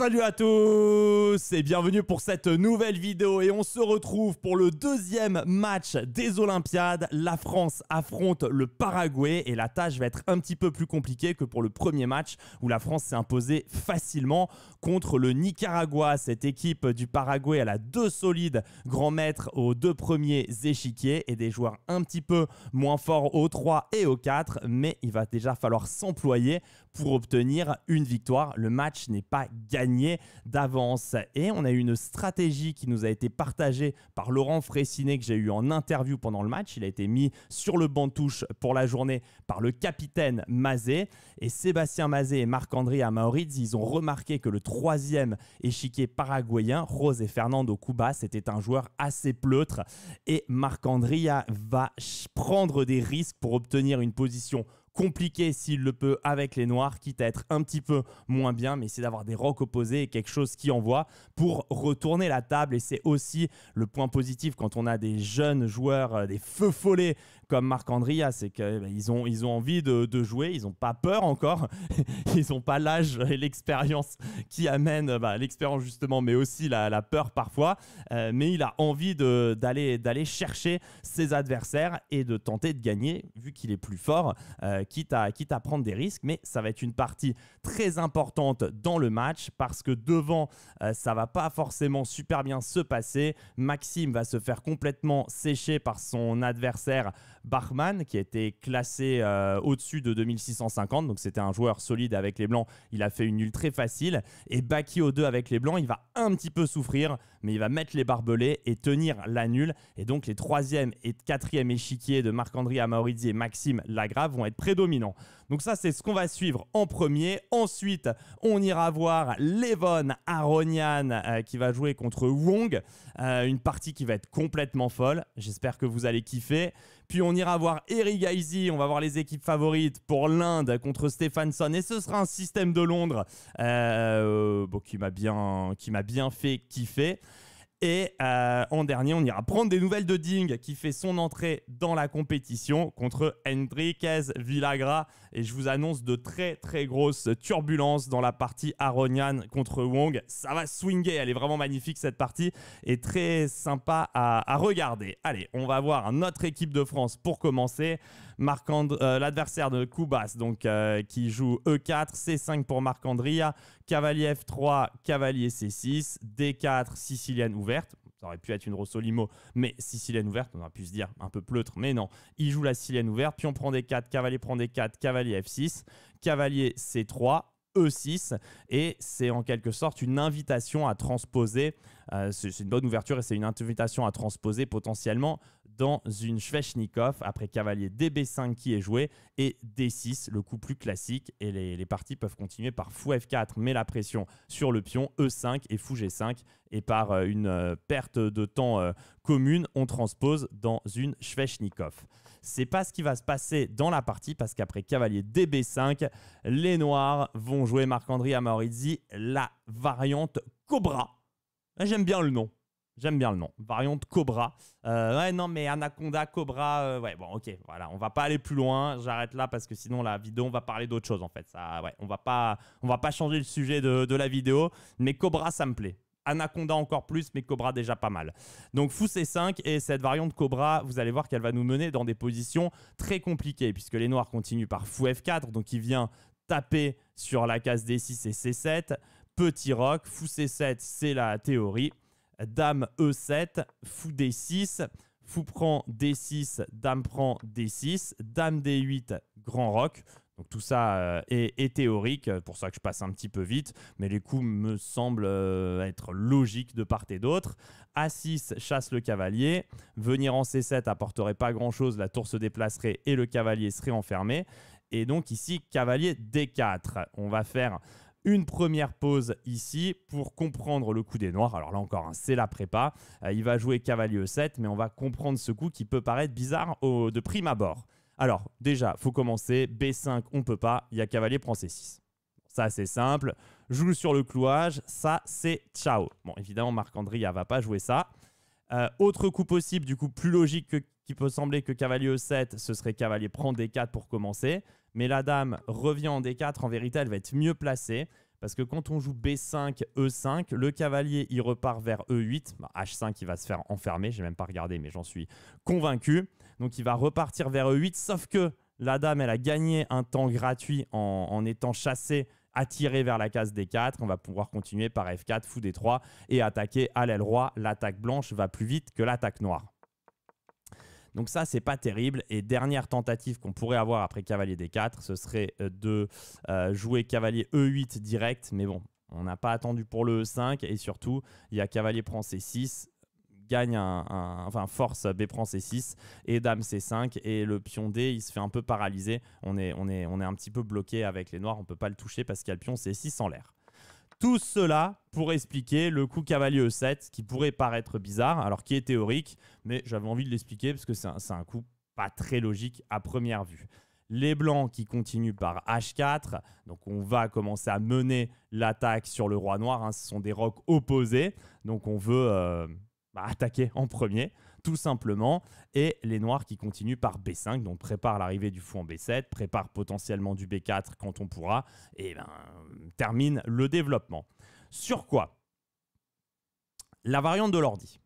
Salut à tous et bienvenue pour cette nouvelle vidéo et on se retrouve pour le deuxième match des Olympiades. La France affronte le Paraguay et la tâche va être un petit peu plus compliquée que pour le premier match où la France s'est imposée facilement contre le Nicaragua. Cette équipe du Paraguay, a deux solides grands maîtres aux deux premiers échiquiers et des joueurs un petit peu moins forts au 3 et au 4 mais il va déjà falloir s'employer pour obtenir une victoire. Le match n'est pas gagné d'avance. Et on a eu une stratégie qui nous a été partagée par Laurent Fressinet que j'ai eu en interview pendant le match. Il a été mis sur le banc de touche pour la journée par le capitaine Mazé. Et Sébastien Mazé et Marc-André Amaoritz, ils ont remarqué que le troisième échiquier paraguayen, et Fernando Cuba, c'était un joueur assez pleutre. Et Marc-André va prendre des risques pour obtenir une position compliqué s'il le peut avec les noirs, quitte à être un petit peu moins bien, mais c'est d'avoir des rocks opposés et quelque chose qui envoie pour retourner la table. Et c'est aussi le point positif quand on a des jeunes joueurs, euh, des feux follets comme Marc Andria, c'est qu'ils bah, ont, ils ont envie de, jouer, ils n'ont pas peur encore, ils n'ont pas l'âge et l'expérience qui amène bah, l'expérience justement, mais aussi la, peur parfois. Euh, mais il a envie d'aller d'aller chercher ses adversaires et de tenter de gagner, vu qu'il est plus fort. Euh, quitte, à, quitte à prendre des risques. Mais ça va être une partie très importante dans le match parce que devant, euh, ça va pas forcément super bien se passer. Maxime va se faire complètement sécher par son adversaire Bachmann qui a été classé euh, au-dessus de 2650. Donc c'était un joueur solide avec les Blancs. Il a fait une nulle très facile. Et Baki au 2 avec les Blancs, il va un petit peu souffrir, mais il va mettre les barbelés et tenir la nulle. Et donc les troisième et quatrième échiquiers de Marc-André Amaurizi et Maxime Lagrave vont être prédominants. Donc ça, c'est ce qu'on va suivre en premier. Ensuite, on ira voir Levon Aronian euh, qui va jouer contre Wong. Euh, une partie qui va être complètement folle. J'espère que vous allez kiffer. Puis on ira voir Eric Gaizy, on va voir les équipes favorites pour l'Inde contre Stephenson. Et ce sera un système de Londres euh, qui m'a bien, bien fait kiffer. Et euh, en dernier, on ira prendre des nouvelles de Ding qui fait son entrée dans la compétition contre Enriquez Villagra. Et je vous annonce de très très grosses turbulences dans la partie Aronian contre Wong. Ça va swinger, elle est vraiment magnifique cette partie et très sympa à, regarder. Allez, on va voir notre équipe de France pour commencer. Euh, l'adversaire de Koubas, donc euh, qui joue E4, C5 pour Marc-Andria, cavalier F3, cavalier C6, D4, sicilienne ouverte. Ça aurait pu être une Rossolimo, mais sicilienne ouverte, on aurait pu se dire un peu pleutre, mais non. Il joue la sicilienne ouverte, puis on prend des 4, cavalier prend des 4, cavalier F6, cavalier C3, E6 et c'est en quelque sorte une invitation à transposer, euh, c'est une bonne ouverture et c'est une invitation à transposer potentiellement dans une Sveshnikov après cavalier DB5 qui est joué et D6, le coup plus classique. Et les, parties peuvent continuer par fou F4, met la pression sur le pion, E5 et fou G5. Et par euh, une euh, perte de temps euh, commune, on transpose dans une Sveshnikov. C'est pas ce qui va se passer dans la partie parce qu'après cavalier DB5, les noirs vont jouer Marc-André Amaurizi, la variante Cobra. J'aime bien le nom. J'aime bien le nom. Variante Cobra. Euh, ouais, non, mais Anaconda, Cobra. Euh, ouais, bon, ok. Voilà, on va pas aller plus loin. J'arrête là parce que sinon, la vidéo, on va parler d'autre chose en fait. Ça, ouais, on va pas, on va pas changer le sujet de, la vidéo. Mais Cobra, ça me plaît. Anaconda encore plus, mais Cobra déjà pas mal. Donc fou C5 et cette variante Cobra, vous allez voir qu'elle va nous mener dans des positions très compliquées puisque les noirs continuent par fou F4, donc il vient taper sur la case D6 et C7. Petit rock, fou C7, c'est la théorie. Dame E7, fou D6, fou prend D6, dame prend D6, dame D8, grand roc. Donc tout ça euh, est, théorique, pour ça que je passe un petit peu vite, mais les coups me semblent euh, être logiques de part et d'autre. A6 chasse le cavalier, venir en C7 apporterait pas grand-chose, la tour se déplacerait et le cavalier serait enfermé. Et donc ici, cavalier D4. On va faire une première pause ici pour comprendre le coup des noirs. Alors là encore, hein, c'est la prépa. Euh, il va jouer cavalier E7, mais on va comprendre ce coup qui peut paraître bizarre au, de prime abord. Alors déjà, faut commencer. B5, on peut pas. Il y a cavalier prend C6. Ça, c'est simple. Joue sur le clouage. Ça, c'est ciao. Bon, évidemment, Marc-André va pas jouer ça. Euh, autre coup possible, du coup plus logique que, qui peut sembler que cavalier E7, ce serait cavalier prend D4 pour commencer mais la dame revient en D4. En vérité, elle va être mieux placée parce que quand on joue B5, E5, le cavalier il repart vers E8, H5 il va se faire enfermer, j'ai même pas regardé mais j'en suis convaincu. Donc il va repartir vers E8, sauf que la dame elle a gagné un temps gratuit en, en étant chassée attirée vers la case D4. On va pouvoir continuer par F4, fou D3 et attaquer à l'aile roi. L'attaque blanche va plus vite que l'attaque noire. Donc ça, c'est pas terrible. Et dernière tentative qu'on pourrait avoir après cavalier D4, ce serait euh, de euh, jouer cavalier E8 direct. Mais bon, on n'a pas attendu pour le E5. Et surtout, il y a cavalier prend C6 gagne un, enfin force B prend C6 et dame C5 et le pion D il se fait un peu paralyser on est, on est, on est un petit peu bloqué avec les noirs on peut pas le toucher parce qu'il y a le pion C6 en l'air tout cela pour expliquer le coup cavalier E7 qui pourrait paraître bizarre, alors qui est théorique, mais j'avais envie de l'expliquer parce que c'est un, coup pas très logique à première vue. Les blancs qui continuent par H4, donc on va commencer à mener l'attaque sur le roi noir, hein. ce sont des rocs opposés, donc on veut euh, bah, attaquer en premier tout simplement. Et les noirs qui continuent par B5, donc prépare l'arrivée du fou en B7, prépare potentiellement du B4 quand on pourra, et ben, termine le développement. Sur quoi? La variante de l'ordi,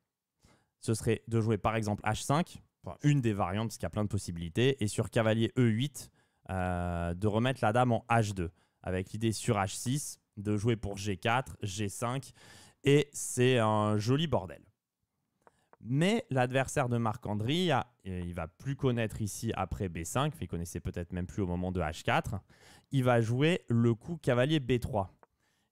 ce serait de jouer par exemple H5, une des variantes parce qu'il y a plein de possibilités, et sur cavalier E8, euh, de remettre la dame en H2, avec l'idée sur H6 de jouer pour G4, G5, et c'est un joli bordel. Mais l'adversaire de Marc-André, il va plus connaître ici après B5, il connaissait peut-être même plus au moment de H4. Il va jouer le coup cavalier B3.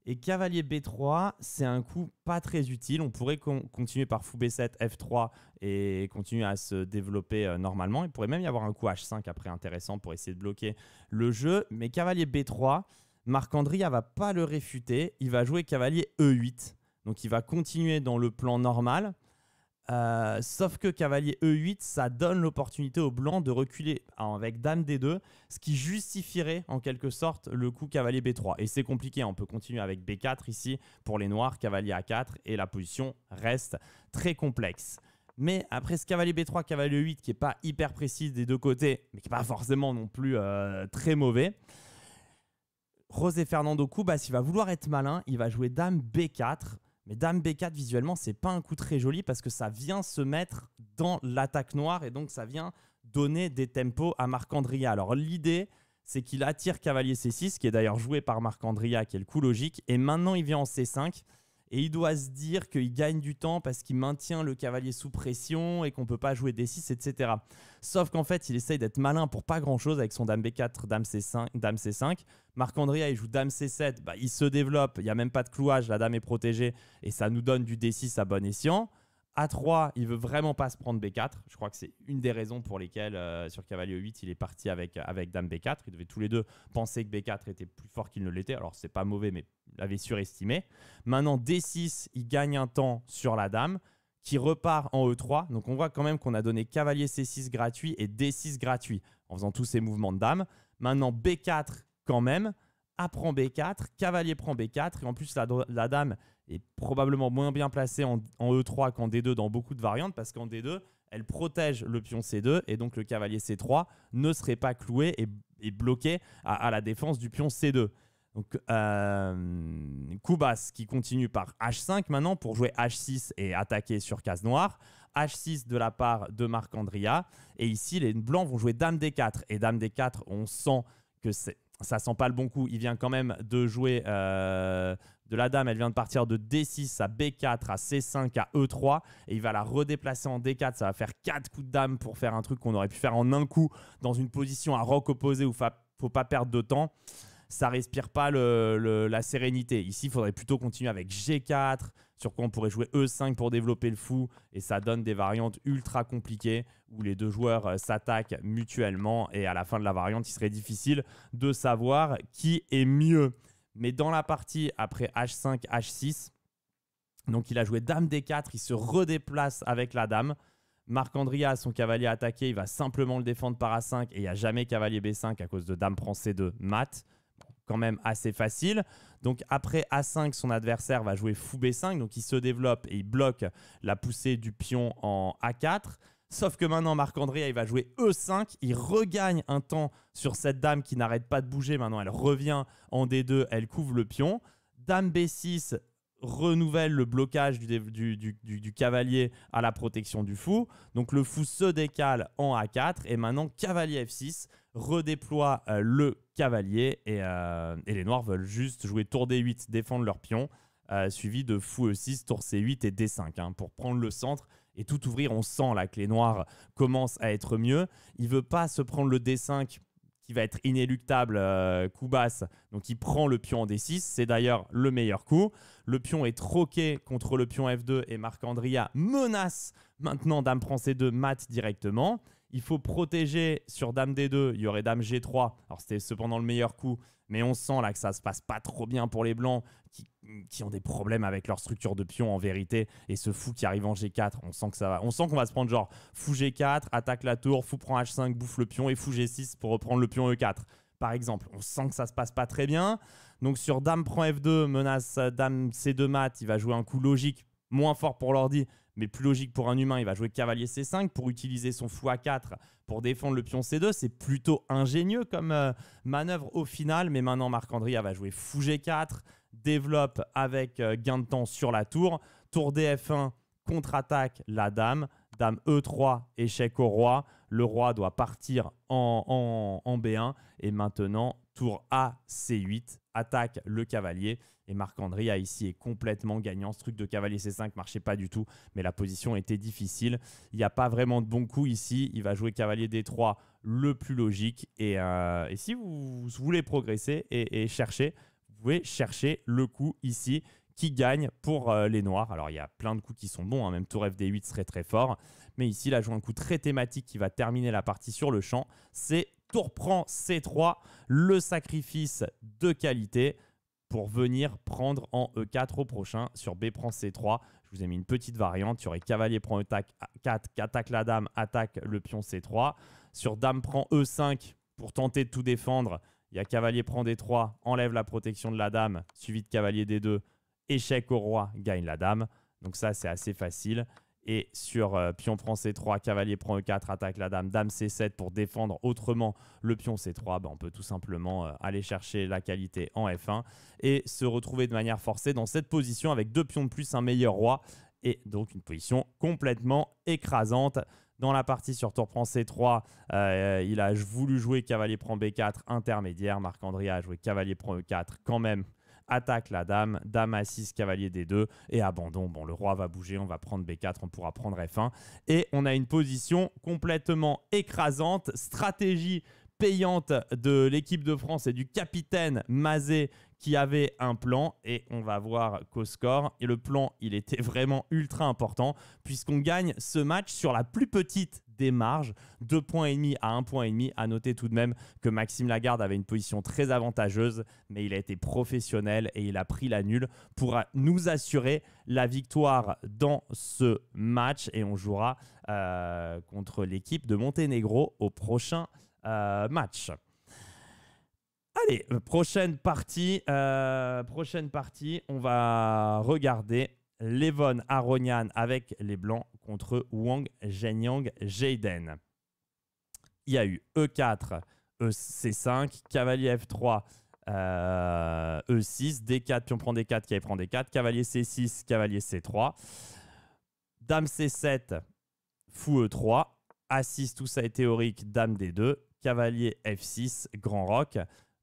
Et cavalier B3, c'est un coup pas très utile. On pourrait continuer par fou B7, F3 et continuer à se développer euh, normalement. Il pourrait même y avoir un coup H5 après intéressant pour essayer de bloquer le jeu. Mais cavalier B3, Marc-André va pas le réfuter. Il va jouer cavalier E8. Donc il va continuer dans le plan normal. Euh, sauf que cavalier E8, ça donne l'opportunité au blanc de reculer avec dame D2, ce qui justifierait en quelque sorte le coup cavalier B3. Et c'est compliqué, on peut continuer avec B4 ici pour les noirs, cavalier A4, et la position reste très complexe. Mais après ce cavalier B3, cavalier E8, qui n'est pas hyper précis des deux côtés, mais qui n'est pas forcément non plus euh, très mauvais, José Fernando Cubas, il va vouloir être malin, il va jouer dame B4. Mais Dame B4, visuellement, c'est pas un coup très joli parce que ça vient se mettre dans l'attaque noire et donc ça vient donner des tempos à Marc-Andria. Alors l'idée, c'est qu'il attire cavalier C6, qui est d'ailleurs joué par Marc-Andria, qui est le coup logique, et maintenant il vient en C5 et il doit se dire qu'il gagne du temps parce qu'il maintient le cavalier sous pression et qu'on peut pas jouer D6, etc. Sauf qu'en fait, il essaye d'être malin pour pas grand chose avec son Dame B4, Dame C5. Dame C5. Marc-Andrea, il joue Dame C7, bah, il se développe, il n'y a même pas de clouage, la Dame est protégée et ça nous donne du D6 à bon escient. A3, il veut vraiment pas se prendre B4. Je crois que c'est une des raisons pour lesquelles euh, sur cavalier 8, il est parti avec, avec dame B4. Ils devaient tous les deux penser que B4 était plus fort qu'il ne l'était. Alors c'est pas mauvais, mais il l'avait surestimé. Maintenant D6, il gagne un temps sur la dame qui repart en E3. Donc on voit quand même qu'on a donné cavalier C6 gratuit et D6 gratuit en faisant tous ces mouvements de dame. Maintenant B4 quand même. A prend B4, cavalier prend B4 et en plus la, dame est probablement moins bien placée en, E3 qu'en D2 dans beaucoup de variantes parce qu'en D2, elle protège le pion C2 et donc le cavalier C3 ne serait pas cloué et, bloqué à, la défense du pion C2. Donc euh, Kubas qui continue par H5 maintenant pour jouer H6 et attaquer sur case noire. H6 de la part de Marc Andria. Et ici, les blancs vont jouer Dame D4. Et Dame D4, on sent que ça sent pas le bon coup. Il vient quand même de jouer euh, de la dame, elle vient de partir de D6 à B4 à C5 à E3 et il va la redéplacer en D4. Ça va faire 4 coups de dame pour faire un truc qu'on aurait pu faire en un coup dans une position à roc opposé où il faut pas perdre de temps. Ça respire pas la sérénité. Ici, il faudrait plutôt continuer avec G4, sur quoi on pourrait jouer E5 pour développer le fou et ça donne des variantes ultra compliquées où les deux joueurs euh, s'attaquent mutuellement et à la fin de la variante, il serait difficile de savoir qui est mieux. Mais dans la partie après H5, H6, donc il a joué Dame D4, il se redéplace avec la Dame. Marc-Andrea, son cavalier attaqué, il va simplement le défendre par A5 et il n'y a jamais cavalier B5 à cause de Dame prend C2 mat. Même assez facile. Donc après A5, son adversaire va jouer fou B5, donc il se développe et il bloque la poussée du pion en A4. Sauf que maintenant, Marc-André, il va jouer E5. Il regagne un temps sur cette dame qui n'arrête pas de bouger. Maintenant, elle revient en D2. Elle couvre le pion. Dame B6 renouvelle le blocage du, cavalier à la protection du fou. Donc le fou se décale en A4 et maintenant cavalier F6 redéploie euh, le cavalier euh, et, les noirs veulent juste jouer tour D8, défendre leur pion, euh, suivi de fou E6, tour C8 et D5 hein, pour prendre le centre et tout ouvrir. On sent là que les noirs commencent à être mieux. Il veut pas se prendre le D5 va être inéluctable, euh, coup basse. Donc il prend le pion en D6. C'est d'ailleurs le meilleur coup. Le pion est troqué contre le pion F2 et Marc-Andria menace maintenant Dame prend C2, mat directement. Il faut protéger sur Dame D2. Il y aurait Dame G3. Alors c'était cependant le meilleur coup. Mais on sent là que ça se passe pas trop bien pour les blancs qui, ont des problèmes avec leur structure de pion en vérité. Et ce fou qui arrive en G4, on sent que ça va. On sent qu'on va se prendre genre fou G4, attaque la tour, fou prend H5, bouffe le pion et fou G6 pour reprendre le pion E4. Par exemple, on sent que ça se passe pas très bien. Donc sur Dame prend F2, menace Dame C2 mat, il va jouer un coup logique, moins fort pour l'ordi, mais plus logique pour un humain. Il va jouer cavalier C5 pour utiliser son fou A4 pour défendre le pion C2. C'est plutôt ingénieux comme euh, manœuvre au final. Mais maintenant, Marc-Andrea va jouer fou G4, développe avec euh, gain de temps sur la tour. Tour DF1, contre-attaque la dame. Dame E3, échec au roi. Le roi doit partir en, en, B1. Et maintenant, tour A, C8, attaque le cavalier. Et Marc-André ici est complètement gagnant. Ce truc de cavalier C5 marchait pas du tout, mais la position était difficile. Il n'y a pas vraiment de bon coup ici. Il va jouer cavalier D3 le plus logique. Et, euh, si vous, voulez progresser et, et chercher, vous pouvez chercher le coup ici qui gagne pour euh, les noirs. Alors il y a plein de coups qui sont bons, hein. même tour FD8 serait très fort. Mais ici, il a joué un coup très thématique qui va terminer la partie sur le champ. C'est tour prend C3, le sacrifice de qualité pour venir prendre en E4 au prochain sur B prend C3. Je vous ai mis une petite variante. Aurait cavalier prend E4, attaque la dame, attaque le pion C3. Sur dame prend E5 pour tenter de tout défendre. Il y a cavalier prend D3, enlève la protection de la dame, suivi de cavalier D2, échec au roi, gagne la dame. Donc ça, c'est assez facile. Et sur euh, pion prend C3, cavalier prend E4, attaque la dame, dame C7 pour défendre autrement le pion C3, ben, on peut tout simplement euh, aller chercher la qualité en F1 et se retrouver de manière forcée dans cette position avec deux pions de plus, un meilleur roi et donc une position complètement écrasante. Dans la partie sur tour prend C3, euh, il a voulu jouer cavalier prend B4 intermédiaire. Marc-André a joué cavalier prend E4 quand même. Attaque la dame, dame à 6, cavalier D2 et abandon. Bon, le roi va bouger, on va prendre B4, on pourra prendre F1. Et on a une position complètement écrasante. Stratégie payante de l'équipe de France et du capitaine Mazé qui avait un plan et on va voir qu'au score, et le plan, il était vraiment ultra important puisqu'on gagne ce match sur la plus petite des marges, 2 points à 1 point. À noter tout de même que Maxime Lagarde avait une position très avantageuse, mais il a été professionnel et il a pris la nulle pour nous assurer la victoire dans ce match et on jouera euh, contre l'équipe de Monténégro au prochain euh, match. Allez, prochaine partie, euh, prochaine partie, on va regarder Levon Aronian avec les Blancs contre Wang Zhenyang Jaden. Il y a eu E4, EC5, cavalier F3, E6, D4, puis on prend D4, cavalier prend D4, cavalier C6, cavalier C3, Dame C7, fou E3, A6, tout ça est théorique, Dame D2, cavalier F6, grand roc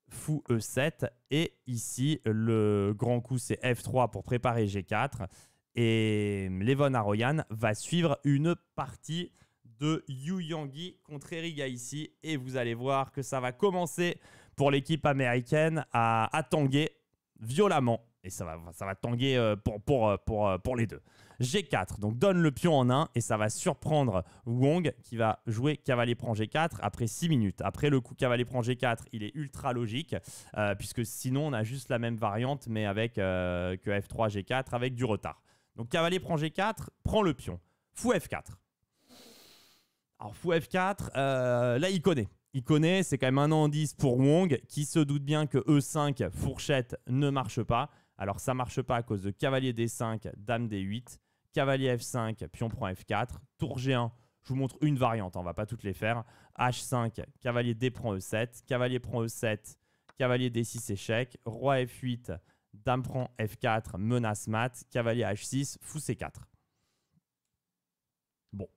fou E7. Et ici, le grand coup, c'est F3 pour préparer G4. Et Levon Aroyan va suivre une partie de Yu Yangi contre Eriga ici. Et vous allez voir que ça va commencer pour l'équipe américaine à, à tanguer violemment. Et ça va, ça va tanguer euh, pour, pour, euh, pour, euh, pour les deux. G4, donc donne le pion en 1 et ça va surprendre Wong qui va jouer cavalier prend G4 après 6 minutes. Après le coup cavalier prend G4, il est ultra logique puisque sinon on a juste la même variante mais avec que F3 G4 avec du retard. Donc cavalier prend G4, prend le pion. Fou F4. Alors fou F4, euh, là il connaît. Il connaît, c'est quand même un an 10 pour Wong qui se doute bien que E5 fourchette ne marche pas. Alors ça marche pas à cause de cavalier D5, dame D8 cavalier F5, puis on prend F4, tour G1, je vous montre une variante, on va pas toutes les faire. H5, cavalier D prend E7, cavalier prend E7, cavalier D6 échec, roi F8, Dame prend F4, menace mat, cavalier H6, fou C4. Bon,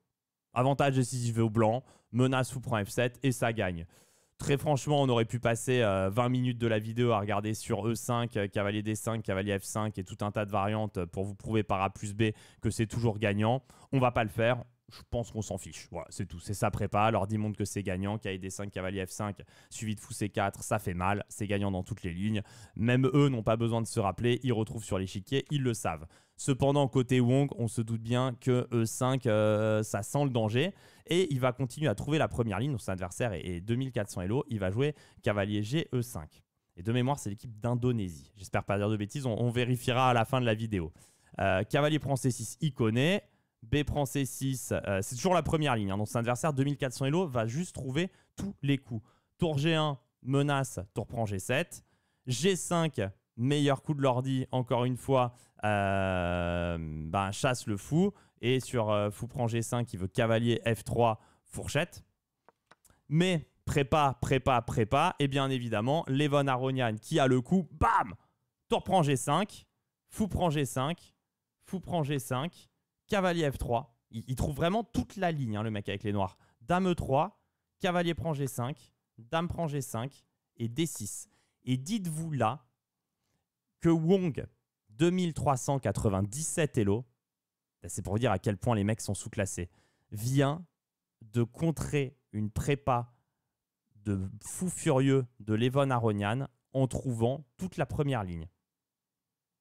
avantage décisif au blanc, menace fou prend F7 et ça gagne. Très franchement, on aurait pu passer 20 euh, minutes de la vidéo à regarder sur E5, euh, cavalier D5, cavalier F5 et tout un tas de variantes pour vous prouver par A plus B que c'est toujours gagnant. On va pas le faire je pense qu'on s'en fiche. C'est tout. C'est sa prépa. L'ordi montre que c'est gagnant. Cavalier D5, cavalier F5, suivi de fou C4, ça fait mal. C'est gagnant dans toutes les lignes. Même eux n'ont pas besoin de se rappeler. Ils retrouvent sur l'échiquier, ils le savent. Cependant, côté Wong, on se doute bien que E5, euh, ça sent le danger. Et il va continuer à trouver la première ligne. Son adversaire est 2400 Elo. Il va jouer cavalier G, E5. Et de mémoire, c'est l'équipe d'Indonésie. J'espère pas dire de bêtises. On, vérifiera à la fin de la vidéo. Euh, cavalier prend C6, il connaît. B prend C6, euh, c'est toujours la première ligne. Hein. donc son adversaire 2400 Elo va juste trouver tous les coups. Tour G1, menace, tour prend G7. G5, meilleur coup de l'ordi, encore une fois, euh, ben, chasse le fou. Et sur euh, fou prend G5, il veut cavalier F3, fourchette. Mais prépa, prépa, prépa, et bien évidemment, Levon Aronian qui a le coup, bam Tour prend G5, fou prend G5, fou prend G5, cavalier F3. Il, trouve vraiment toute la ligne, hein, le mec avec les noirs. Dame E3, cavalier prend G5, dame prend G5 et D6. Et dites-vous là que Wong, 2397 Elo, ben, c'est pour dire à quel point les mecs sont sous-classés, vient de contrer une prépa de fou furieux de Levon Aronian en trouvant toute la première ligne.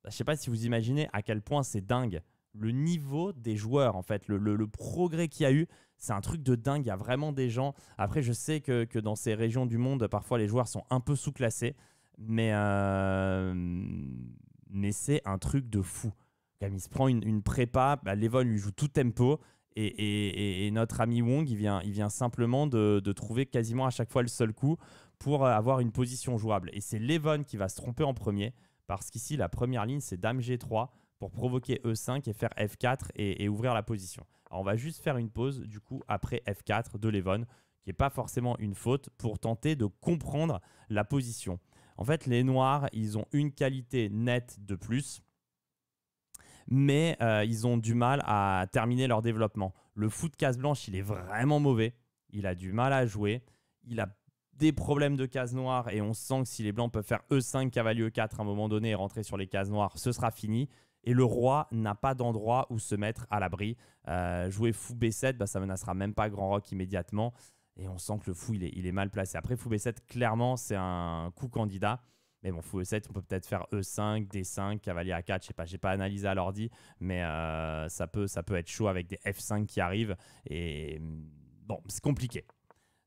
Ben, je ne sais pas si vous imaginez à quel point c'est dingue le niveau des joueurs, en fait, le, progrès qu'il y a eu, c'est un truc de dingue. Il y a vraiment des gens. Après, je sais que, dans ces régions du monde, parfois les joueurs sont un peu sous-classés, mais, euh, mais c'est un truc de fou. Il se prend une, prépa, bah, Levon lui joue tout tempo. Et, notre ami Wong, il vient, il vient simplement de, de, trouver quasiment à chaque fois le seul coup pour avoir une position jouable. Et c'est Levon qui va se tromper en premier, parce qu'ici, la première ligne, c'est Dame G3 pour provoquer E5 et faire F4 et, ouvrir la position. on va juste faire une pause du coup après F4 de Levon, qui n'est pas forcément une faute, pour tenter de comprendre la position. En fait, les noirs, ils ont une qualité nette de plus, mais euh, ils ont du mal à terminer leur développement. Le de case blanche, il est vraiment mauvais. Il a du mal à jouer. Il a des problèmes de case noire et on sent que si les blancs peuvent faire E5, cavalier E4 à un moment donné et rentrer sur les cases noires, ce sera fini. Et le roi n'a pas d'endroit où se mettre à l'abri. Euh, jouer fou B7, bah, ça menacera même pas grand rock immédiatement. Et on sent que le fou, il est, mal placé. Après, fou B7, clairement, c'est un coup candidat. Mais bon, fou E7, on peut peut-être faire E5, D5, cavalier A4, je sais pas, j'ai pas analysé à l'ordi, mais euh, ça, peut, ça peut être chaud avec des F5 qui arrivent. Et bon, c'est compliqué.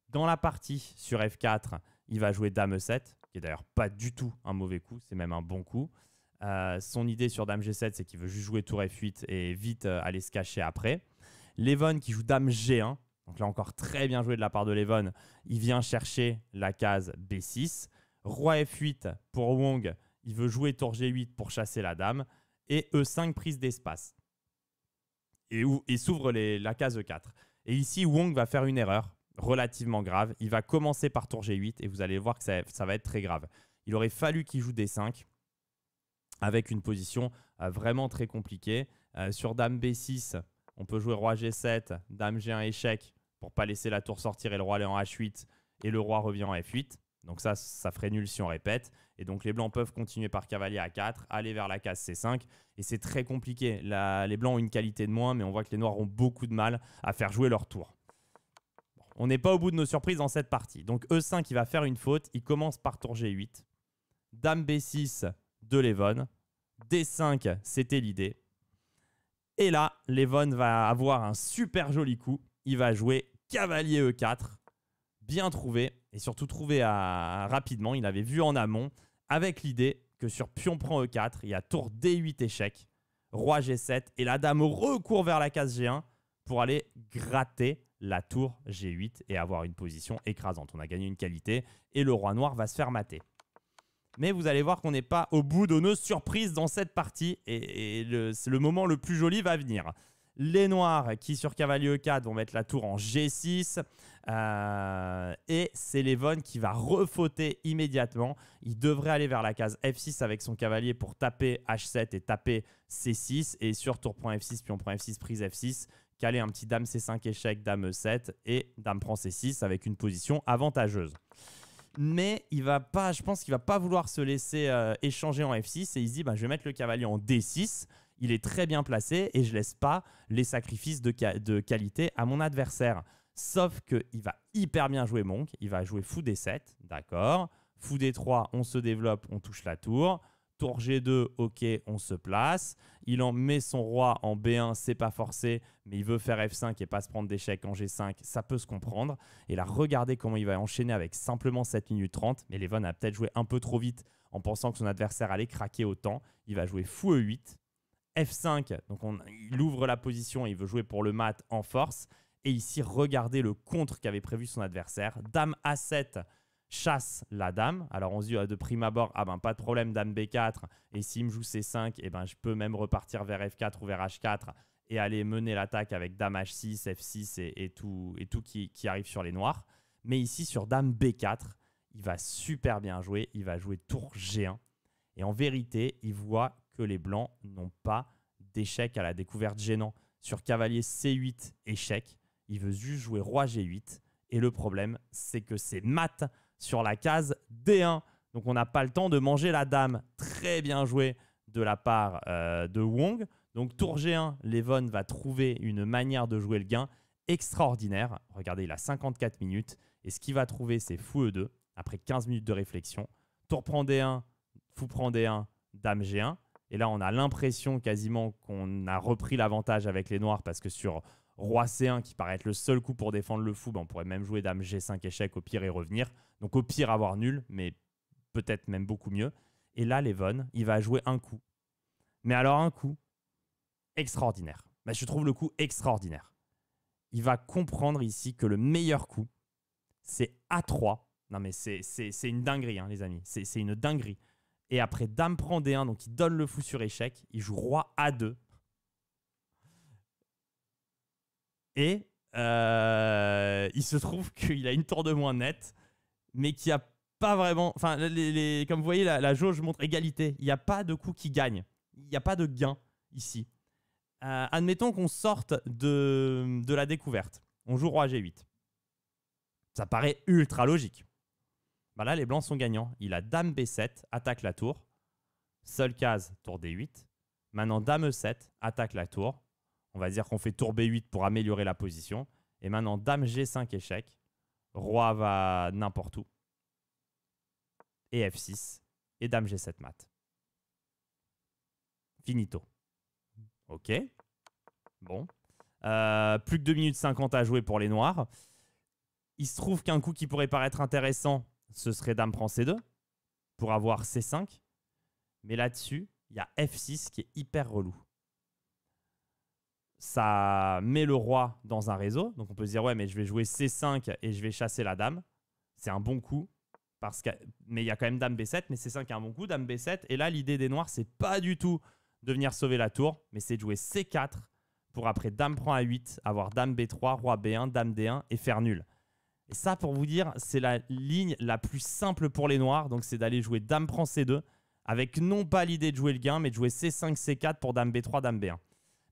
Dans la partie sur F4, il va jouer Dame E7, qui est d'ailleurs pas du tout un mauvais coup, c'est même un bon coup. Euh, son idée sur Dame G7, c'est qu'il veut juste jouer tour F8 et vite euh, aller se cacher après. Levon qui joue Dame G1. Donc là encore très bien joué de la part de Levon. Il vient chercher la case B6. Roi F8 pour Wong. Il veut jouer tour G8 pour chasser la dame. Et E5 prise d'espace. Et, et s'ouvre la case E4. Et ici, Wong va faire une erreur relativement grave. Il va commencer par tour G8 et vous allez voir que ça, ça va être très grave. Il aurait fallu qu'il joue D5 avec une position euh, vraiment très compliquée. Euh, sur Dame B6, on peut jouer Roi G7, Dame G1 échec pour pas laisser la tour sortir et le roi aller en H8 et le roi revient en F8. Donc ça, ça ferait nul si on répète. Et donc les blancs peuvent continuer par cavalier A4, aller vers la case C5. Et c'est très compliqué. les blancs ont une qualité de moins, mais on voit que les noirs ont beaucoup de mal à faire jouer leur tour. on n'est pas au bout de nos surprises dans cette partie. Donc E5, il va faire une faute. Il commence par tour G8. Dame B6, de Levon. D5, c'était l'idée. Et là, Levon va avoir un super joli coup. Il va jouer cavalier E4. Bien trouvé. Et surtout trouvé rapidement. Il avait vu en amont. Avec l'idée que sur pion prend E4, il y a tour D8 échec. Roi G7. Et la dame recourt vers la case G1 pour aller gratter la tour G8 et avoir une position écrasante. On a gagné une qualité. Et le roi noir va se faire mater. Mais vous allez voir qu'on n'est pas au bout de nos surprises dans cette partie et, le, moment le plus joli va venir. Les noirs qui sur cavalier E4 vont mettre la tour en G6. Euh, et c'est Levon qui va refauter immédiatement. Il devrait aller vers la case F6 avec son cavalier pour taper H7 et taper C6. Et sur tour prend F6, puis on prend F6, prise F6, caler un petit dame C5 échec, dame E7 et dame prend C6 avec une position avantageuse. Mais il va pas, je pense qu'il va pas vouloir se laisser euh, échanger en F6 et il se dit bah, je vais mettre le cavalier en D6. Il est très bien placé et je laisse pas les sacrifices de, de qualité à mon adversaire. Sauf qu'il va hyper bien jouer Monk. Il va jouer fou D7, d'accord. Fou D3, on se développe, on touche la tour. Tour G2, ok, on se place. Il en met son roi en B1, c'est pas forcé, mais il veut faire F5 et pas se prendre d'échec en G5, ça peut se comprendre. Et là, regardez comment il va enchaîner avec simplement 7 minutes 30. Mais Levon a peut-être joué un peu trop vite en pensant que son adversaire allait craquer autant. Il va jouer fou E8, F5, donc on, il ouvre la position et il veut jouer pour le mat en force. Et ici, regardez le contre qu'avait prévu son adversaire. Dame A7 chasse la dame. Alors on se dit de prime abord, ah ben pas de problème, dame B4. Et s'il me joue C5, eh ben, je peux même repartir vers F4 ou vers H4 et aller mener l'attaque avec dame H6, F6 et, tout, et tout qui, qui, arrive sur les noirs. Mais ici, sur dame B4, il va super bien jouer. Il va jouer tour G1. Et en vérité, il voit que les blancs n'ont pas d'échec à la découverte gênant. Sur cavalier C8, échec. Il veut juste jouer roi G8. Et le problème, c'est que c'est mat sur la case D1. Donc on n'a pas le temps de manger la dame. Très bien joué de la part euh, de Wong. Donc tour G1, Levon va trouver une manière de jouer le gain extraordinaire. Regardez, il a 54 minutes. Et ce qu'il va trouver, c'est fou E2 après 15 minutes de réflexion. Tour prend D1, fou prend D1, dame G1. Et là, on a l'impression quasiment qu'on a repris l'avantage avec les noirs parce que sur Roi C1 qui paraît être le seul coup pour défendre le fou, ben, on pourrait même jouer Dame G5 échec au pire et revenir. Donc au pire avoir nul, mais peut-être même beaucoup mieux. Et là, Levon, il va jouer un coup. Mais alors un coup extraordinaire. Ben, je trouve le coup extraordinaire. Il va comprendre ici que le meilleur coup, c'est A3. Non mais c'est une dinguerie, hein, les amis. C'est une dinguerie. Et après, Dame prend D1, donc il donne le fou sur échec. Il joue Roi A2. Et euh, il se trouve qu'il a une tour de moins nette, mais qu'il n'y a pas vraiment. Enfin, comme vous voyez, la, jauge montre égalité. Il n'y a pas de coup qui gagne. Il n'y a pas de gain ici. Euh, admettons qu'on sorte de, de la découverte. On joue roi G8. Ça paraît ultra logique. Bah là, les blancs sont gagnants. Il a dame B7, attaque la tour. Seule case, tour D8. Maintenant, dame E7, attaque la tour. On va dire qu'on fait tour B8 pour améliorer la position. Et maintenant, dame G5 échec. Roi va n'importe où. Et F6. Et dame G7 mat. Finito. Ok. Bon. Euh, plus que 2 minutes 50 à jouer pour les noirs. Il se trouve qu'un coup qui pourrait paraître intéressant, ce serait dame prend C2 pour avoir C5. Mais là-dessus, il y a F6 qui est hyper relou ça met le roi dans un réseau. Donc on peut se dire, ouais, mais je vais jouer C5 et je vais chasser la dame. C'est un bon coup. Parce que... Mais il y a quand même dame B7, mais C5 est un bon coup, dame B7. Et là, l'idée des noirs, c'est pas du tout de venir sauver la tour, mais c'est de jouer C4 pour après dame prend A8, avoir dame B3, roi B1, dame D1 et faire nul. Et ça, pour vous dire, c'est la ligne la plus simple pour les noirs. Donc c'est d'aller jouer dame prend C2 avec non pas l'idée de jouer le gain, mais de jouer C5, C4 pour dame B3, dame B1.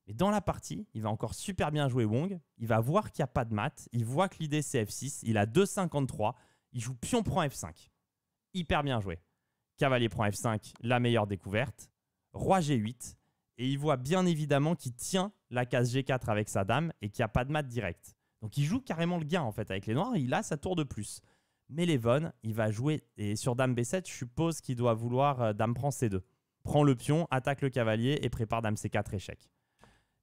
Mais dans la partie, il va encore super bien jouer Wong. Il va voir qu'il n'y a pas de mat. Il voit que l'idée c'est F6. Il a 2,53. Il joue pion prend F5. Hyper bien joué. Cavalier prend F5, la meilleure découverte. Roi G8. Et il voit bien évidemment qu'il tient la case G4 avec sa dame et qu'il n'y a pas de mat direct. Donc il joue carrément le gain en fait avec les noirs. Il a sa tour de plus. Mais Levon, il va jouer. Et sur dame B7, je suppose qu'il doit vouloir euh, dame prend C2. Prend le pion, attaque le cavalier et prépare dame C4 échec.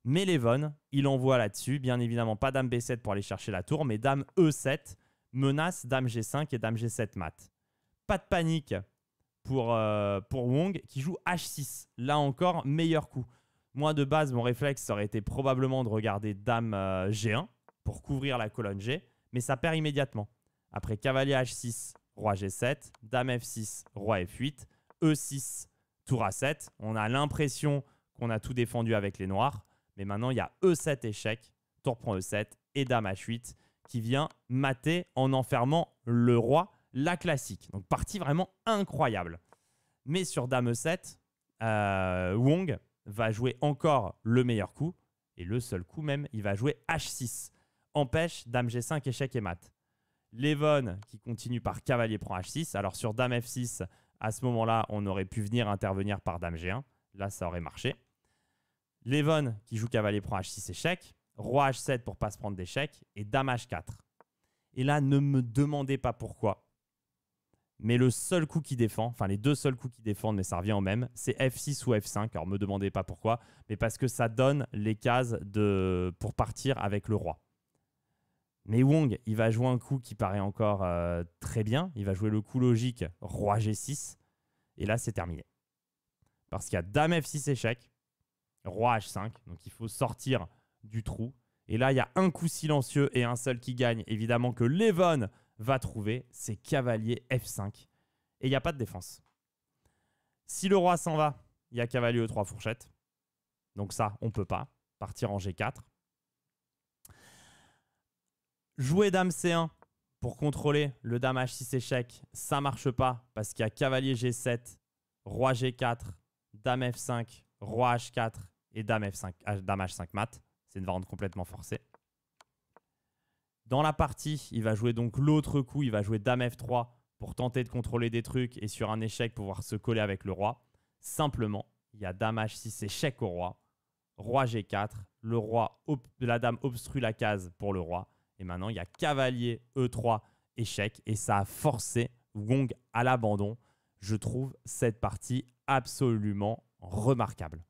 Mais Levon, il envoie là-dessus. Bien évidemment, pas dame B7 pour aller chercher la tour, mais dame E7 menace dame G5 et dame G7 mat. Pas de panique pour, euh, Wong qui joue H6. Là encore, meilleur coup. Moi, de base, mon réflexe aurait été probablement de regarder dame euh, G1 pour couvrir la colonne G, mais ça perd immédiatement. Après cavalier H6, roi G7, dame F6, roi F8, E6, tour A7. On a l'impression qu'on a tout défendu avec les noirs. Mais maintenant, il y a E7 échec, tour prend E7 et Dame H8 qui vient mater en enfermant le roi, la classique. Donc partie vraiment incroyable. Mais sur Dame E7, euh, Wong va jouer encore le meilleur coup. Et le seul coup même, il va jouer H6. Empêche Dame G5, échec et mat. Levon qui continue par cavalier prend H6. Alors sur Dame F6, à ce moment-là, on aurait pu venir intervenir par Dame G1. Là, ça aurait marché. Levon qui joue cavalier prend H6 échec. Roi H7 pour pas se prendre d'échec. Et Dame H4. Et là, ne me demandez pas pourquoi. Mais le seul coup qui défend, enfin les deux seuls coups qui défendent, mais ça revient au même, c'est F6 ou F5. Alors me demandez pas pourquoi, mais parce que ça donne les cases de... pour partir avec le roi. Mais Wong, il va jouer un coup qui paraît encore euh, très bien. Il va jouer le coup logique Roi G6. Et là, c'est terminé. Parce qu'il y a Dame F6 échec, Roi H5. Donc il faut sortir du trou. Et là, il y a un coup silencieux et un seul qui gagne. Évidemment que Levon va trouver. C'est cavalier F5. Et il n'y a pas de défense. Si le roi s'en va, il y a cavalier E3 fourchette. Donc ça, on peut pas. Partir en G4. Jouer dame C1 pour contrôler le dame H6 échec, ça marche pas parce qu'il y a cavalier G7, roi G4, dame F5, roi H4 et dame, F5, dame H5 mat. C'est une variante complètement forcée. Dans la partie, il va jouer donc l'autre coup, il va jouer dame F3 pour tenter de contrôler des trucs et sur un échec pouvoir se coller avec le roi. Simplement, il y a dame H6 échec au roi, roi G4, le roi, la dame obstrue la case pour le roi et maintenant, il y a cavalier E3 échec. Et ça a forcé Wong à l'abandon. Je trouve cette partie absolument remarquable.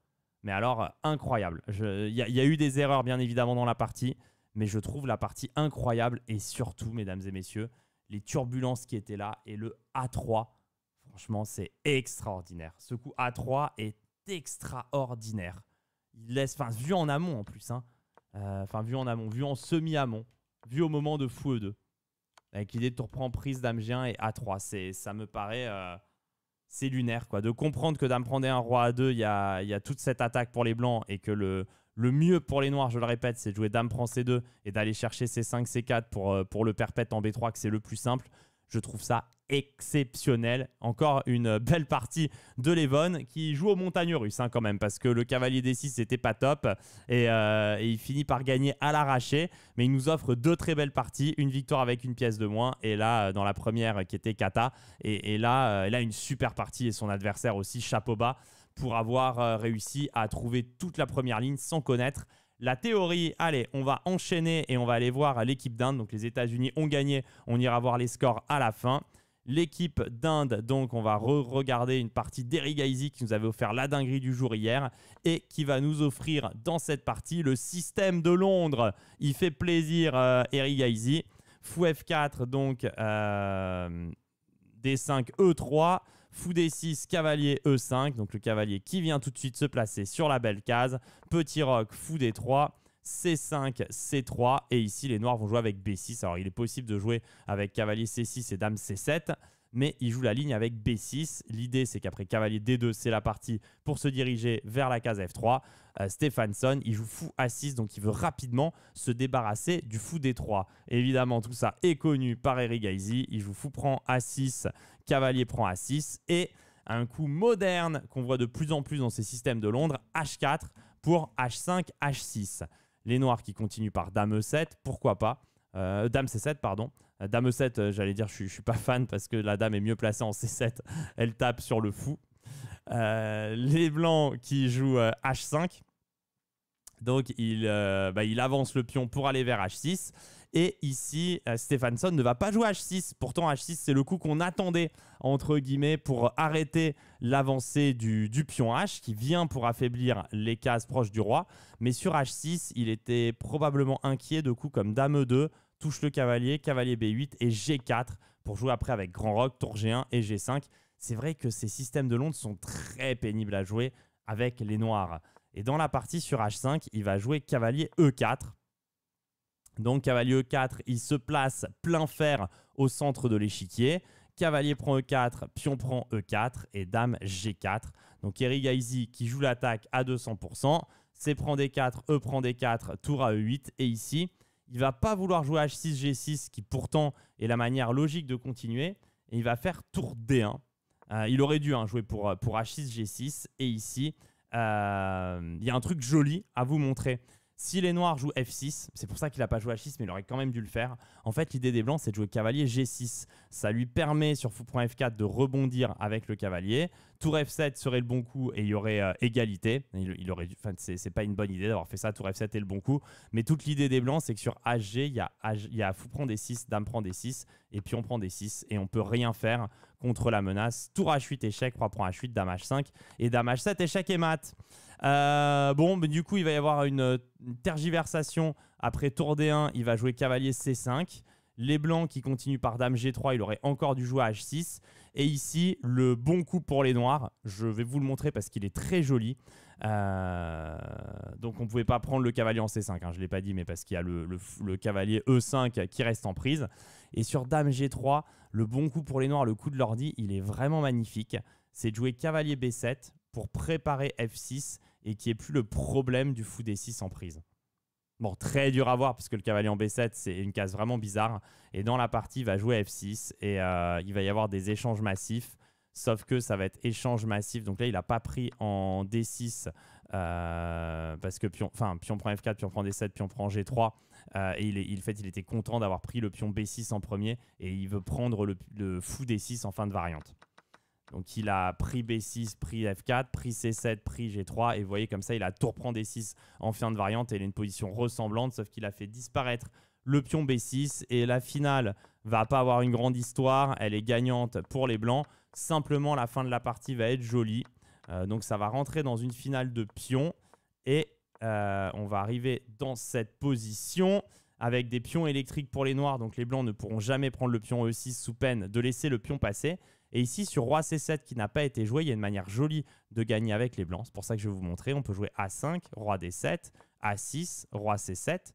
Mais alors, incroyable. Il y, a eu des erreurs, bien évidemment, dans la partie. Mais je trouve la partie incroyable. Et surtout, mesdames et messieurs, les turbulences qui étaient là. Et le A3, franchement, c'est extraordinaire. Ce coup A3 est extraordinaire. Il laisse, enfin, vu en amont en plus. Hein. Euh, enfin, vu en amont, vu en semi-amont vu au moment de fou E2. Avec l'idée de reprendre prise Dame G1 et A3. Ça me paraît. Euh, c'est lunaire, quoi. De comprendre que Dame prendrait un roi A2, il y a, y a, toute cette attaque pour les blancs et que le, le mieux pour les noirs, je le répète, c'est de jouer Dame prend C2 et d'aller chercher C5, C4 pour, euh, pour le perpète en B3, que c'est le plus simple. Je trouve ça exceptionnel. Encore une belle partie de Levon qui joue aux montagnes russes hein, quand même parce que le cavalier D6 n'était pas top euh, et, il finit par gagner à l'arraché. Mais il nous offre deux très belles parties, une victoire avec une pièce de moins et là dans la première qui était Kata et, là, euh, là une super partie et son adversaire aussi chapeau bas pour avoir euh, réussi à trouver toute la première ligne sans connaître la théorie, allez, on va enchaîner et on va aller voir l'équipe d'Inde. Donc les États-Unis ont gagné, on ira voir les scores à la fin. L'équipe d'Inde, donc on va re-regarder une partie Gaizy qui nous avait offert la dinguerie du jour hier et qui va nous offrir dans cette partie le système de Londres. Il fait plaisir euh, Gaizy. Fou F4, donc euh, D5, E3. Fou D6, cavalier E5, donc le cavalier qui vient tout de suite se placer sur la belle case. Petit roc, fou D3. C5, C3 et ici les noirs vont jouer avec B6. Alors il est possible de jouer avec cavalier C6 et dame C7 mais il joue la ligne avec B6. L'idée, c'est qu'après cavalier D2, c'est la partie pour se diriger vers la case F3. Euh, il joue fou A6, donc il veut rapidement se débarrasser du fou D3. Évidemment, tout ça est connu par Eric Gaizy. Il joue fou prend A6, cavalier prend A6 et un coup moderne qu'on voit de plus en plus dans ces systèmes de Londres, H4 pour H5, H6. Les noirs qui continuent par Dame E7, pourquoi pas euh, Dame C7, pardon. Euh, dame E7, euh, j'allais dire, je ne suis pas fan parce que la dame est mieux placée en C7. Elle tape sur le fou. les blancs qui jouent H5. Donc, il, bah, il avance le pion pour aller vers H6. Et ici, Stephenson ne va pas jouer H6. Pourtant, H6, c'est le coup qu'on attendait, entre guillemets, pour arrêter l'avancée du, du, pion H, qui vient pour affaiblir les cases proches du roi. Mais sur H6, il était probablement inquiet de coups comme Dame E2, touche le cavalier, cavalier B8 et G4 pour jouer après avec Grand Roc, Tour G1 et G5. C'est vrai que ces systèmes de Londres sont très pénibles à jouer avec les noirs. Et dans la partie sur H5, il va jouer cavalier E4. Donc cavalier E4, il se place plein fer au centre de l'échiquier. Cavalier prend E4, pion prend E4 et dame G4. Donc Eric Gaizy qui joue l'attaque à 200%. C prend D4, E prend D4, tour à E8. Et ici, il va pas vouloir jouer H6, G6, qui pourtant est la manière logique de continuer. Et il va faire tour D1. Euh, il aurait dû hein, jouer pour, pour H6, G6. Et ici, euh, il y a un truc joli à vous montrer. Si les noirs jouent F6, c'est pour ça qu'il n'a pas joué H6, mais il aurait quand même dû le faire. En fait, l'idée des blancs, c'est de jouer cavalier G6. Ça lui permet sur fou F4 de rebondir avec le cavalier. Tour F7 serait le bon coup et il y aurait euh, égalité. Il, aurait enfin, c'est pas une bonne idée d'avoir fait ça. Tour F7 est le bon coup. Mais toute l'idée des blancs, c'est que sur HG, il y a, il y a fou prend D6, dame prend D6 et pion prend D6 et on peut rien faire contre la menace. Tour H8 échec, roi prend H8, dame H5 et dame H7 échec et mat. Euh, bon, du coup, il va y avoir une, tergiversation. Après tour D1, il va jouer cavalier C5. Les blancs qui continuent par dame G3, il aurait encore dû jouer à H6. Et ici, le bon coup pour les noirs, je vais vous le montrer parce qu'il est très joli. Euh, donc on ne pouvait pas prendre le cavalier en C5, hein, je ne l'ai pas dit, mais parce qu'il y a le, le, cavalier E5 qui reste en prise. Et sur dame G3, le bon coup pour les noirs, le coup de l'ordi, il est vraiment magnifique. C'est de jouer cavalier B7 pour préparer F6 et qui est plus le problème du fou D6 en prise. Bon, très dur à voir puisque le cavalier en B7, c'est une case vraiment bizarre. Et dans la partie, il va jouer F6 et euh, il va y avoir des échanges massifs. Sauf que ça va être échange massif. Donc là, il n'a pas pris en D6 euh, parce que pion, enfin, pion prend F4, pion prend D7, pion prend G3. Euh, et il, fait, il était content d'avoir pris le pion B6 en premier et il veut prendre le fou D6 en fin de variante. Donc il a pris B6, pris F4, pris C7, pris G3. Et vous voyez comme ça, il a tour prend D6 en fin de variante. Et il a une position ressemblante, sauf qu'il a fait disparaître le pion B6. Et la finale va pas avoir une grande histoire. Elle est gagnante pour les blancs. Simplement, la fin de la partie va être jolie. Euh, donc ça va rentrer dans une finale de pion. Et euh, on va arriver dans cette position avec des pions électriques pour les noirs. Donc les blancs ne pourront jamais prendre le pion E6 sous peine de laisser le pion passer. Et ici, sur Roi C7 qui n'a pas été joué, il y a une manière jolie de gagner avec les blancs. C'est pour ça que je vais vous montrer. On peut jouer A5, Roi D7, A6, Roi C7,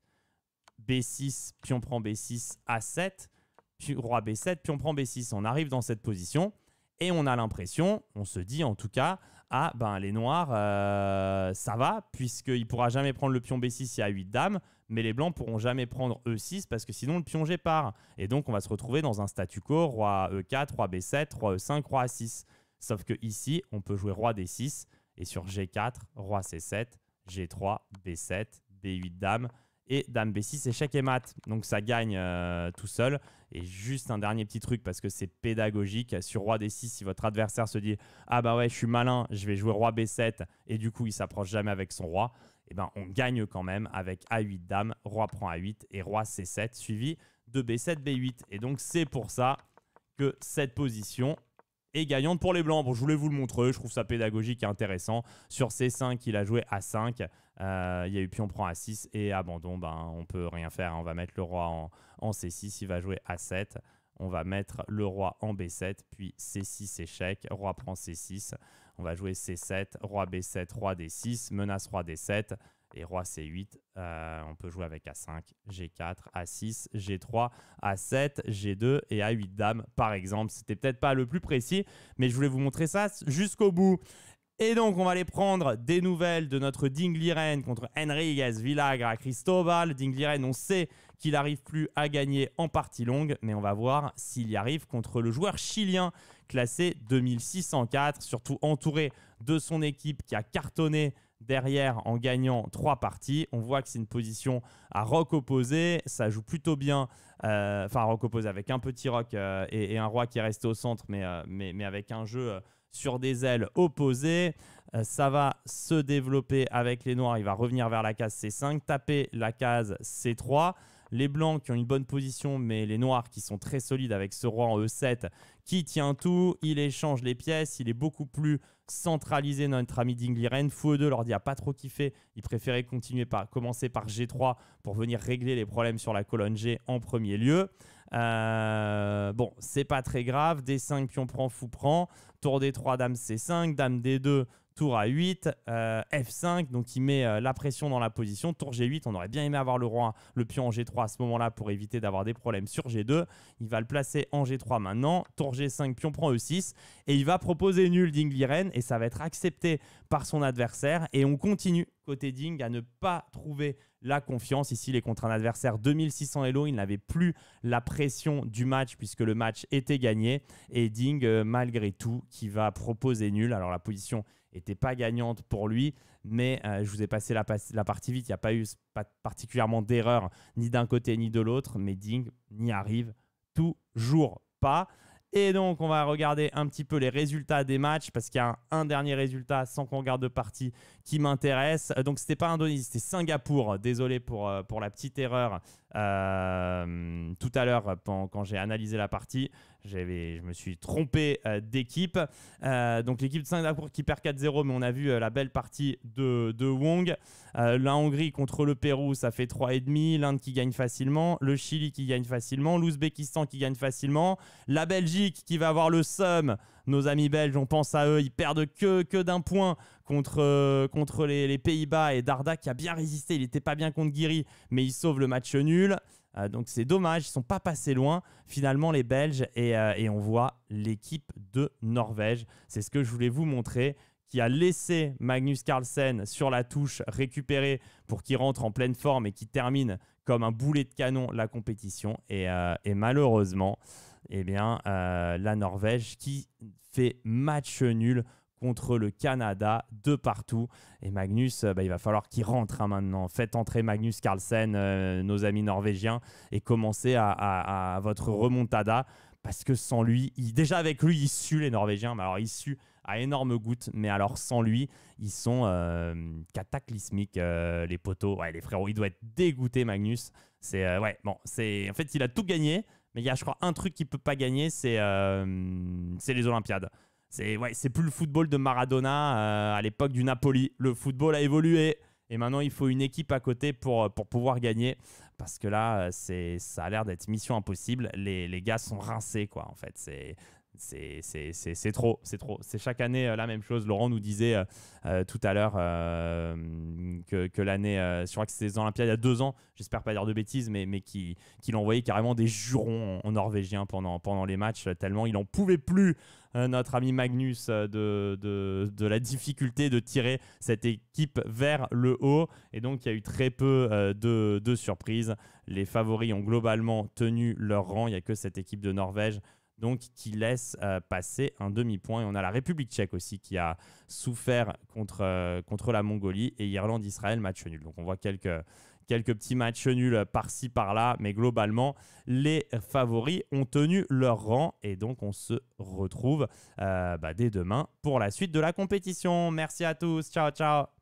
B6, pion prend B6, A7, puis Roi B7, pion prend B6. On arrive dans cette position et on a l'impression, on se dit en tout cas, ah ben les noirs, euh, ça va, puisqu'il ne pourra jamais prendre le pion B6 s'il y a 8 dames mais les blancs pourront jamais prendre E6 parce que sinon le pion part. Et donc on va se retrouver dans un statu quo, roi E4, roi B7, roi E5, roi A6. Sauf que ici, on peut jouer roi D6 et sur G4, roi C7, G3, B7, B8 dame et dame B6 échec et mat. Donc ça gagne euh, tout seul. Et juste un dernier petit truc parce que c'est pédagogique. Sur roi D6, si votre adversaire se dit Ah bah ouais, je suis malin, je vais jouer roi B7 et du coup il s'approche jamais avec son roi, eh ben, on gagne quand même avec A8 dame, roi prend A8 et roi C7 suivi de B7, B8. Et donc c'est pour ça que cette position est gagnante pour les blancs. Bon, je voulais vous le montrer, je trouve ça pédagogique et intéressant. Sur C5, il a joué A5, euh, il y a eu pion prend A6 et abandon, ben, on peut rien faire. Hein. On va mettre le roi en, en C6, il va jouer A7. On va mettre le roi en B7, puis C6 échec, roi prend C6. On va jouer C7, roi B7, roi D6, menace roi D7 et roi C8. Euh, on peut jouer avec A5, G4, A6, G3, A7, G2 et A8 dame par exemple. C'était peut-être pas le plus précis, mais je voulais vous montrer ça jusqu'au bout. Et donc, on va aller prendre des nouvelles de notre Dingliren contre Enriquez Villagra Cristobal. Dingliren, on sait qu'il n'arrive plus à gagner en partie longue, mais on va voir s'il y arrive contre le joueur chilien classé 2604, surtout entouré de son équipe qui a cartonné derrière en gagnant trois parties. On voit que c'est une position à rock opposé. Ça joue plutôt bien. Euh, enfin, rock opposé avec un petit rock euh, et, un roi qui est resté au centre, mais, euh, avec un jeu sur des ailes opposées. Euh, ça va se développer avec les noirs. Il va revenir vers la case C5, taper la case C3. Les blancs qui ont une bonne position, mais les noirs qui sont très solides avec ce roi en E7 qui tient tout. Il échange les pièces. Il est beaucoup plus centralisé, notre ami Dingliren. Fou 2 leur dit a pas trop kiffé. Il préférait continuer par commencer par G3 pour venir régler les problèmes sur la colonne G en premier lieu. Euh, bon, c'est pas très grave. D5, pion prend, fou prend. Tour D3, dame C5, dame D2, tour A8, F5, donc il met la pression dans la position. Tour G8, on aurait bien aimé avoir le roi, le pion en G3 à ce moment-là pour éviter d'avoir des problèmes sur G2. Il va le placer en G3 maintenant. Tour G5, pion prend E6 et il va proposer nul Dingliren et ça va être accepté par son adversaire. Et on continue côté Ding à ne pas trouver la confiance. Ici, il est contre un adversaire 2600 Elo. Il n'avait plus la pression du match puisque le match était gagné. Et Ding, euh, malgré tout, qui va proposer nul. Alors la position n'était pas gagnante pour lui, mais euh, je vous ai passé la, partie vite. Il n'y a pas eu particulièrement d'erreur ni d'un côté ni de l'autre, mais Ding n'y arrive toujours pas. Et donc, on va regarder un petit peu les résultats des matchs parce qu'il y a un, dernier résultat sans qu'on regarde de partie qui m'intéresse. Donc, c'était pas Indonésie, c'était Singapour. Désolé pour, euh, pour la petite erreur euh, tout à l'heure quand j'ai analysé la partie je me suis trompé euh, d'équipe. Euh, donc l'équipe de Singapour qui perd 4-0, mais on a vu la belle partie de, de Wong. la Hongrie contre le Pérou, ça fait 3,5. L'Inde qui gagne facilement. Le Chili qui gagne facilement. L'Ouzbékistan qui gagne facilement. La Belgique qui va avoir le somme. Nos amis belges, on pense à eux, ils perdent que, que d'un point contre, contre les, Pays-Bas et Darda qui a bien résisté. Il n'était pas bien contre Guiri, mais il sauve le match nul. Euh, donc c'est dommage, ils ne sont pas passés loin finalement les Belges euh, et, on voit l'équipe de Norvège. C'est ce que je voulais vous montrer qui a laissé Magnus Carlsen sur la touche récupérer pour qu'il rentre en pleine forme et qui termine comme un boulet de canon la compétition. Et, euh, malheureusement, eh bien, la Norvège qui fait match nul contre le Canada de partout. Et Magnus, euh, bah, il va falloir qu'il rentre hein, maintenant. Faites entrer Magnus Carlsen, euh, nos amis norvégiens, et commencez à, votre remontada. Parce que sans lui, déjà avec lui, il suent les Norvégiens. Mais alors, il suent à énormes gouttes. Mais alors, sans lui, ils sont euh, cataclysmiques, les poteaux. Ouais, les frérots, il doit être dégoûté, Magnus. C'est ouais, bon, c'est en fait, il a tout gagné. Mais il y a, je crois, un truc qu'il peut pas gagner, c'est les Olympiades. C'est ouais, plus le football de Maradona euh, à l'époque du Napoli. Le football a évolué et maintenant il faut une équipe à côté pour, pour pouvoir gagner. Parce que là, c'est ça a l'air d'être mission impossible. Les, les, gars sont rincés, quoi, en fait. C'est trop, c'est trop. C'est chaque année euh, la même chose. Laurent nous disait euh, tout à l'heure que, que l'année, je crois que c'était les Olympiades il y a deux ans, j'espère pas dire de bêtises, mais, mais qu'il qui envoyé carrément des jurons en, en, norvégien pendant, pendant les matchs, tellement il n'en pouvait plus euh, notre ami Magnus euh, de, de, la difficulté de tirer cette équipe vers le haut. Et donc, il y a eu très peu euh, de, de surprises. Les favoris ont globalement tenu leur rang. Il n'y a que cette équipe de Norvège donc qui laisse passer un demi-point. Et on a la République tchèque aussi qui a souffert contre, contre la Mongolie et Irlande-Israël, match nul. Donc on voit quelques, quelques petits matchs nuls par-ci par-là, mais globalement, les favoris ont tenu leur rang et donc on se retrouve euh, bah, dès demain pour la suite de la compétition. Merci à tous, ciao ciao